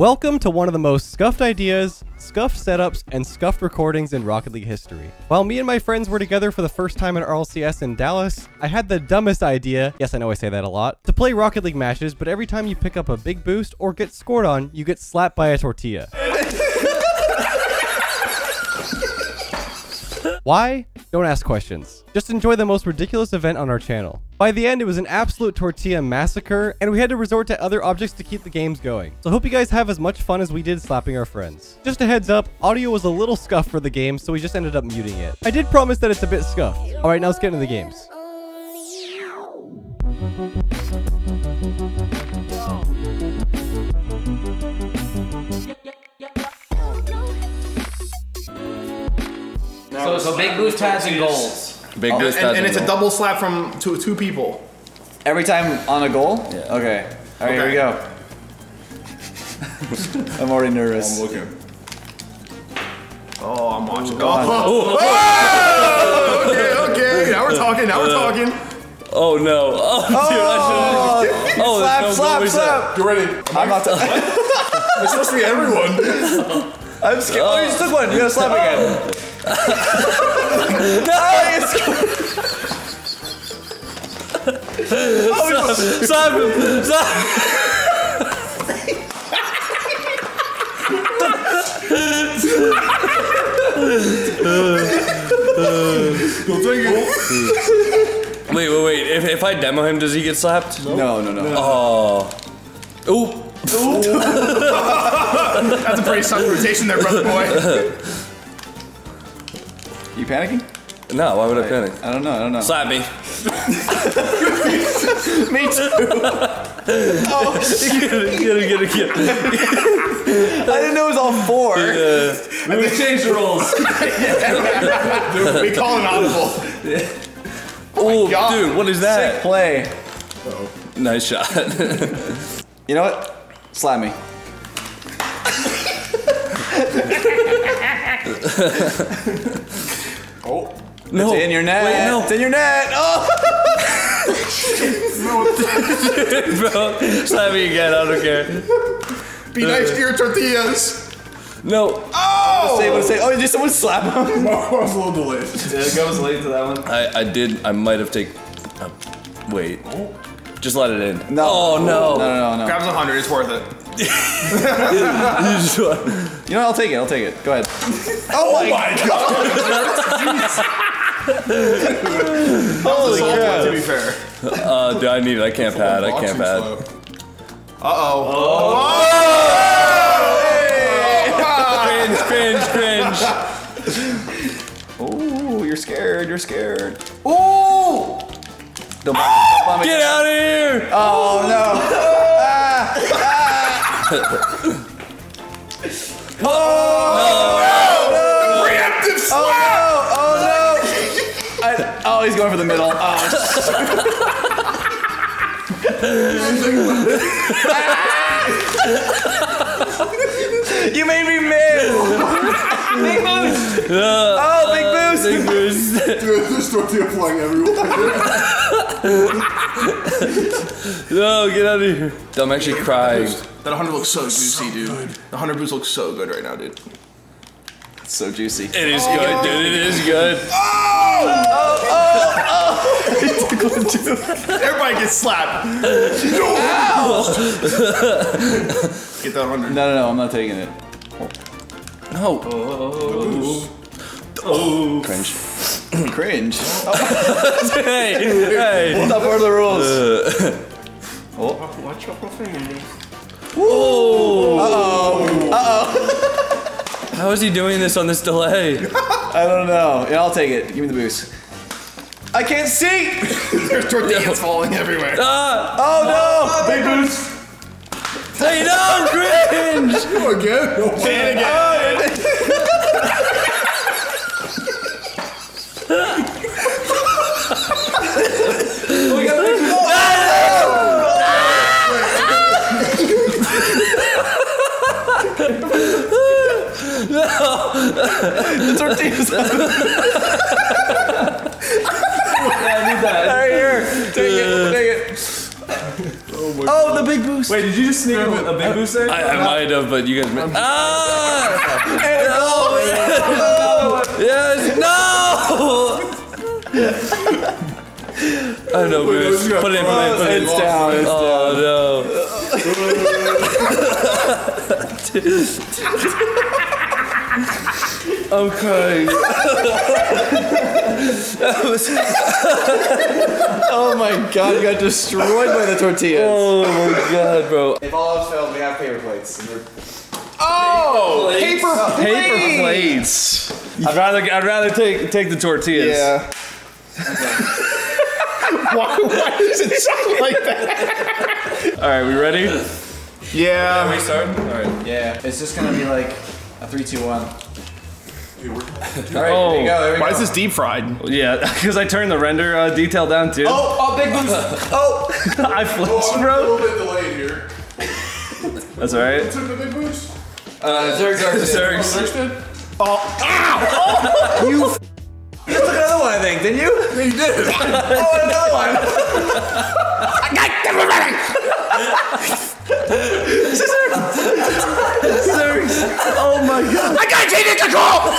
Welcome to one of the most scuffed ideas, scuffed setups, and scuffed recordings in Rocket League history. While me and my friends were together for the first time at RLCS in Dallas, I had the dumbest idea, yes I know I say that a lot, to play Rocket League matches, but every time you pick up a big boost or get scored on, you get slapped by a tortilla. Why? Don't ask questions. Just enjoy the most ridiculous event on our channel. By the end, it was an absolute tortilla massacre, and we had to resort to other objects to keep the games going. So hope you guys have as much fun as we did slapping our friends. Just a heads up, audio was a little scuffed for the game, so we just ended up muting it. I did promise that it's a bit scuffed. Alright, now let's get into the games. So, so big boost pads and goals. Big Oh, and, and it's a double slap from two, two people. Every time on a goal? Yeah. Okay. All right, here we go. I'm already nervous. I'm looking. Oh, I'm watching. Oh, oh, okay, okay. Now we're talking. Now we're uh, talking. Oh no! Oh, dude, I should. Oh, oh slap, no slap, goalie slap. Get ready. I'm not. It's supposed to be everyone. I'm scared. Oh, you just took one. Ah, you gotta slap again. set. Slap him! Slap! Go take it. Wait, wait, wait. If, if I demo him, does he get slapped? No, no, no. Oh. Ooh. That's a pretty solid rotation there, brother boy. You panicking? No, why would I panic? I don't know. I don't know. Slap me. Me too. Get it, get it, get it, get it. I didn't know it was all four. We changed the rules. Dude, we call an audible. Oh, God. dude, what is Sick that? play. Nice shot. You know what? Slap me. Oh. no. It's in your net. Wait, no. It's in your net. Oh. Bro, slap me again. I don't care. Be nice to your tortillas. No. Oh! Say what say. Oh, did someone slap him? I was a little delayed. it goes late to that one. I, I did. I might have taken. Uh, wait. Just let it in. No. Oh no. No, no, no, no. Grabs a hundred. It's worth it. You just- You know, what? I'll take it. I'll take it. Go ahead. oh my god. Holy crap. To be fair. uh, do I need it? I can't pad. I can't pad. Uh oh. Cringe, cringe, cringe. Ooh, you're scared. You're scared. Ooh. Don't bomb it. Get out of here! Oh no. Preemptive slap. Oh no. Oh, oh no. I, oh, he's going for the middle. Oh. you made me miss. big boost. oh, big boost. Big boost. Dude, there's tortilla flying everywhere. No, get out of here. I'm actually crying. That 100 looks so juicy, dude. The 100 boost looks so good right now, dude. It's so juicy. It is good, dude. It is good. Oh! Oh! Everybody gets slapped. Get that 100. No, no, no. I'm not taking it. No. Oh. Cringe. Cringe. Hey, hey. It's not part of the rules. Oh! Watch out for family. How is he doing this on this delay? I don't know. Yeah, I'll take it. Give me the boost. I can't see. There's tortillas falling everywhere. Ah! Oh no! Big boost. Hey, no, cringe! You Again? Say it again. No. Tortillas. Right here. Take it. Take it. Oh, the big boost. Wait, did you just sneak a, a big boost there? I, I might have, but you guys. mi- Ah! I know, Bruce. Put it in, put it in, put it in. It's down. It's Oh no. I'm crying. Oh my god, you got destroyed by the tortillas. Oh my god, bro. If all else fails, we have paper plates. Oh, Paper plates. paper plates. I'd rather I'd rather take take the tortillas. Yeah. Why, why does it sound like that? All right, we ready? Yeah. We start. All right. Yeah, it's just gonna be like a three, two, one. All right, Oh. there you go. There we Why go. is this deep fried? Yeah, because I turned the render uh, detail down too. Oh, oh, big boost. Oh, I flinched, bro. A little bit delayed here. That's all right. Took the big boost. uh, Zerg, Zerg, Zerg. Zerg. You took another one, I think, didn't you? You did. Oh, another one. Oh my god. I got change control.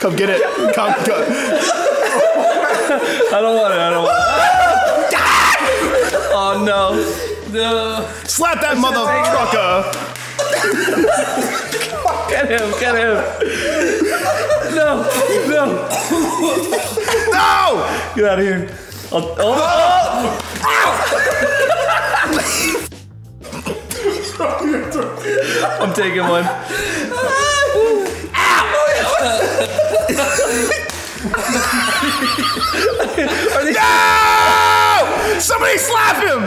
Come get it. Come, come. I don't want it. I don't want it. Oh no. No. Slap that mother trucker. Get him. Get him. No. No. No! Get out of here. I'll, oh, oh. I'm taking one. No! Somebody slap him!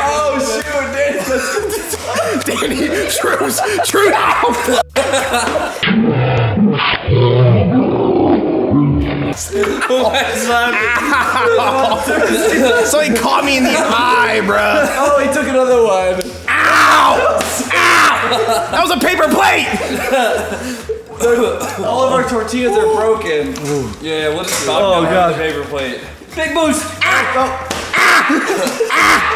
Oh, shoot, dude. Danny, Truce, True now! So he caught me in the eye, bruh. Oh, he took another one. Ow! Ow! That was a paper plate! All of our tortillas are broken. Yeah, we'll Oh, God. the paper plate. Big boost. Ah, Oh. Ah! ah!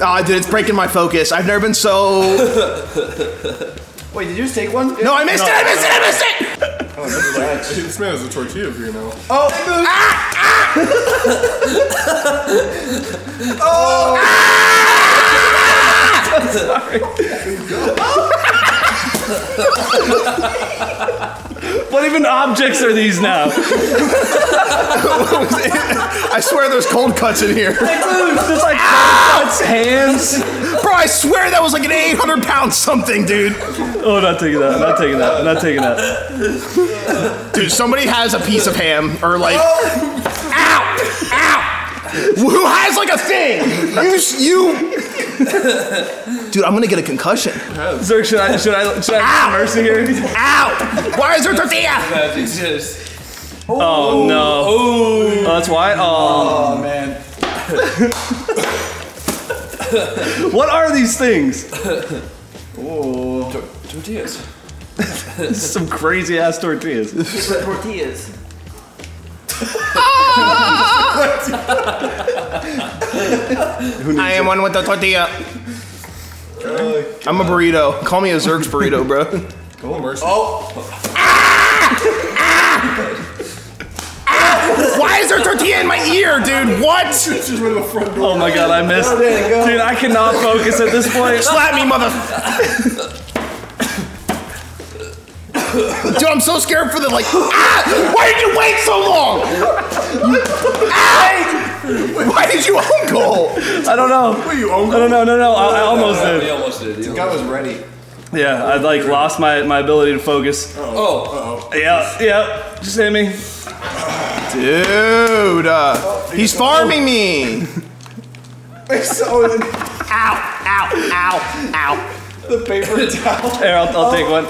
oh, dude, it's breaking my focus. I've never been so. Wait, did you just take one? No, I missed it! I missed it! I missed it! This man is a tortilla for you now. Oh, big boost. Ah, ah! oh, oh. Ah! What even objects are these now? I swear there's cold cuts in here. There's like cuts, hands. Bro, I swear that was like an 800 pound something, dude. Oh, not taking that. Not taking that. Not taking that. Dude, somebody has a piece of ham or like. Ow! Ow! Who has like a thing? You. you Dude, I'm gonna get a concussion. Zerk, should I should I should I have mercy here? Ow! Why is there tortilla? Oh no. Oh, that's why. Oh, Oh, man. what are these things? Oh. Tortillas. Some crazy ass tortillas. Tortillas. I am one with the tortilla. I'm a burrito. Call me a Zerg's burrito, bro. Oh, mercy. Why is there tortilla in my ear, dude? What? Just rid the front door. Oh my god, I missed. Dude, I cannot focus at this point. Slap me, mother. Dude, I'm so scared for the like. Ah! Why did you wait so long? ah! Why did you uncle? I don't know. What are you, I don't know. No, no. I, I almost We did. almost did. you Guy was ready. Yeah, I like lost my my ability to focus. Oh. Oh, Yeah, yeah. Just hit me. Dude, uh, he's farming me. so Ow, ow, ow, ow. the paper towel. Here, I'll, I'll take one.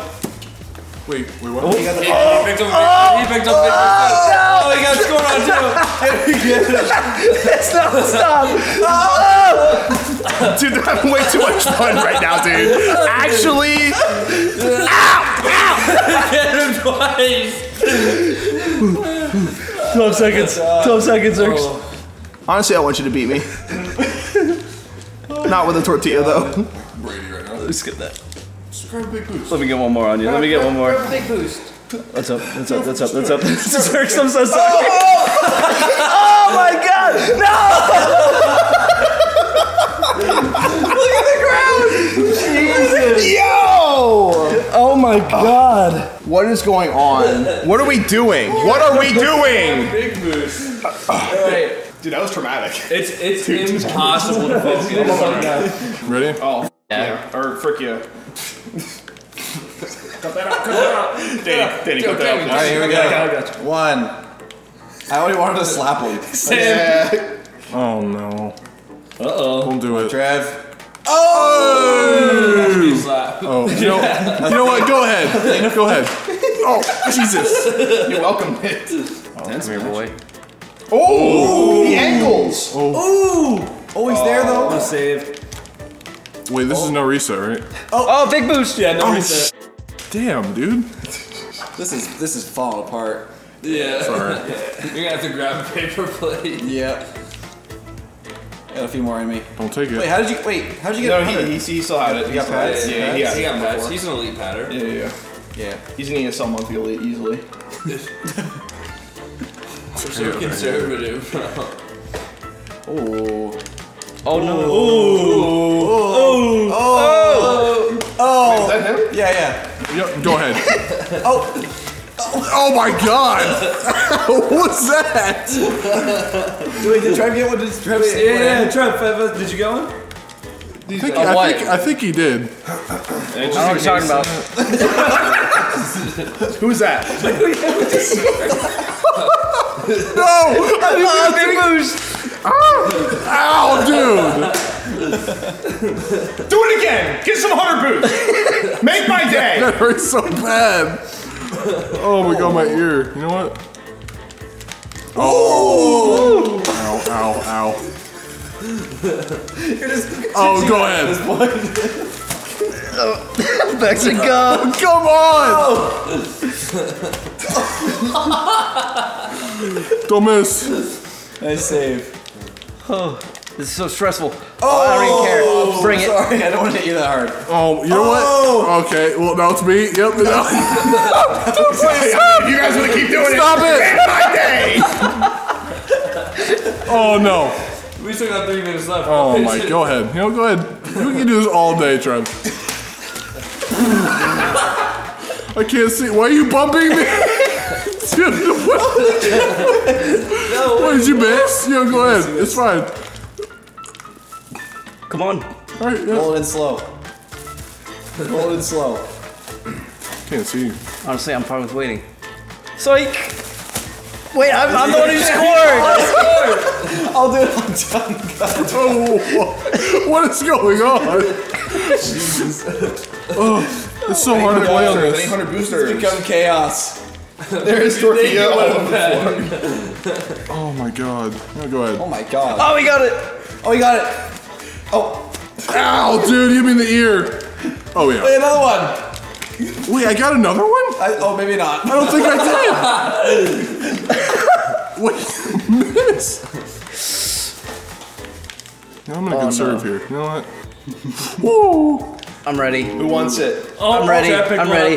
Wait, wait, what? He picked up, he picked up, he picked up. Oh, he got what's going on too. Dude, they're having way too much fun right now, dude. Actually, ow! Get him twice. 12 seconds. 12 seconds, Zurx. honestly, I want you to beat me. Not with a tortilla, though. Brady right now. Let's skip that. Subscribe Big Boost. Let me get one more on you. Let me get one more. Grab a big boost. What's up? What's up? What's up? What's up? Zurx, I'm so sorry. Oh, oh my god, no! Look at the ground! Jesus! Yo! Oh my god. What is going on? What are we doing? What are we doing? Big boost. Alright. Dude, that was traumatic. It's it's impossible to focus. Ready? Oh, yeah. Or frick you. cut that out, cut that out. Danny, Danny, cut that out. All right, here we go. One. I only wanted to slap him. Oh no. Uh oh. Don't do it. Trev. Slap. Oh, you know, you know what? Go ahead. Go ahead. Oh, Jesus. You're welcome, Nick. Oh, come here, boy. Oh, oh. the ankles. Oh. oh, he's there though. Save. Wait, this is no reset, right? Oh, oh, big boost. Yeah, no Oh, reset. Damn, dude. This is this is falling apart. Yeah. Sorry. You're gonna have to grab a paper plate. Yep. Got a few more in me. Don't take it. Wait, how did you wait? How did you get No, a he, he, he still had it. He got pads. Yeah, Yeah, he got got pads. He's an elite patter. Yeah, yeah, yeah. Yeah. He's gonna sell monthly elite easily. So conservative. Oh. Oh no. Oh. Oh. Oh. Oh. Is that him? Yeah, yeah. Yep, go ahead. oh. Oh my god. What's was that? Wait, did Trev get one? Did Trev yeah, yeah, Trev, Trev, did you get one? I think, I, think, I think he did. I don't know what you're talking about. Who's that? No! big boost. Ah! Ow, dude! Do it again. Get some hunter boots. Make my day. That hurts so bad. Oh my god, my ear. You know what? Oh! Ow, ow, ow. Oh, go ahead. Oh, Mexico. Come on! Don't miss. Nice save. Oh, This is so stressful. Oh, I don't even care. Bring it. Sorry, I don't want to hit you that hard. Oh, you know what? Oh! Okay, well, now it's me. Yep. No. you guys want to keep doing Stop it? it! Make my day. Oh, no. We still got three minutes left. Oh my, go ahead. You know, go ahead. You can do this all day, Trev. I can't see. Why are you bumping me? Dude, what? what did you miss? Yeah, go ahead. It's fine. Come on. All right, yeah. Hold it in slow. Hold it in slow. Can't see. Honestly, I'm fine with waiting. Psych. Wait, I'm, I'm the one who scored. I'll do it on time. Oh, what is going on? oh, it's so hard to play on this. hunter boosters? Become chaos. There is tortilla all over the floor. Oh my god. Yeah, go ahead. Oh my god. Oh, we got it. Oh, we got it. Oh, Ow, dude, you mean the ear. Oh, yeah. wait, another one. Wait, I got another one? I, oh, maybe not. I don't think I did. Wait, miss. Yeah, I'm gonna oh, conserve here. You know what? Woo! I'm ready. Who wants it? Oh, I'm ready. Trev I'm one ready.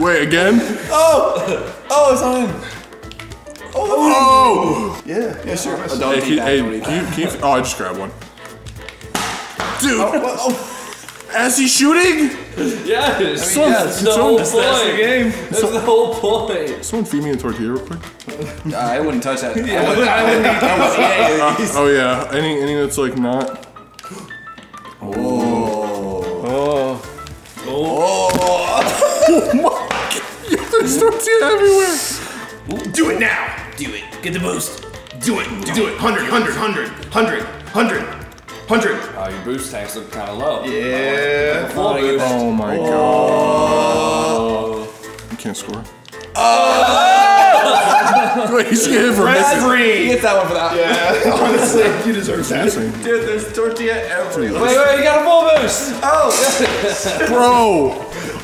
Wait, again? Oh, Oh, it's on him. Oh! Yeah, yeah, sure. Oh, Hey, don't can, hey, can you, can you, oh, I just grabbed one. Dude! Oh, oh. As he's shooting? Yes. Someone- That's the someone- whole that's point. game. That's the whole point. Someone feed me a tortilla real quick. That. I wouldn't touch that. I wouldn't, I wouldn't eat that. Uh, oh yeah, any any that's like not. Oh. Oh Oh. Oh my! There's tortilla everywhere. Do it now. Do it. Get the boost. Do it. Do it. Hundred! Hundred! Hundred! Hundred! Hundred! Hundred! Oh, your boost tanks look kind of low. Yeah. Full boost. Oh my god. You can't score. Wait, he's getting for missing. He gets that one for that. Yeah. Honestly, you deserve that. Dude, there's tortilla everywhere. Wait, wait, you got a full boost. Oh, bro,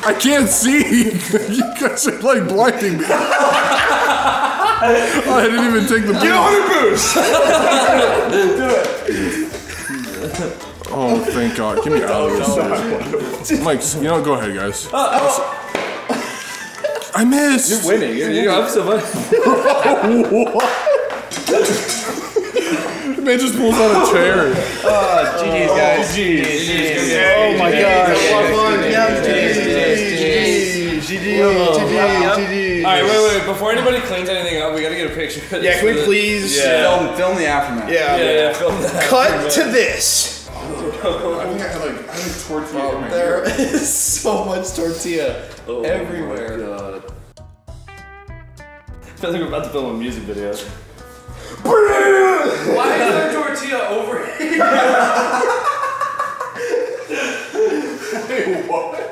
I can't see. you guys are like blinding me. I didn't even take the Get on the boost. Do it. Oh, thank God. Give me out of this. Mike, you know, go ahead, guys. Uh, oh. I missed. You're Winning. You're, You you're have so much. The man just pulls out a chair. Oh, GG's, guys. Oh, oh my god. All right, wait, wait. Before anybody cleans anything up, we gotta get a picture. of Yeah, this can we for the- please? film, film the aftermath. Yeah. Yeah, yeah, film that. Cut to this. I think I had like I had tortilla oh, in my There ear. is so much tortilla oh, everywhere. My God. I feel like we're about to film a music video. Why is there tortilla over here? What?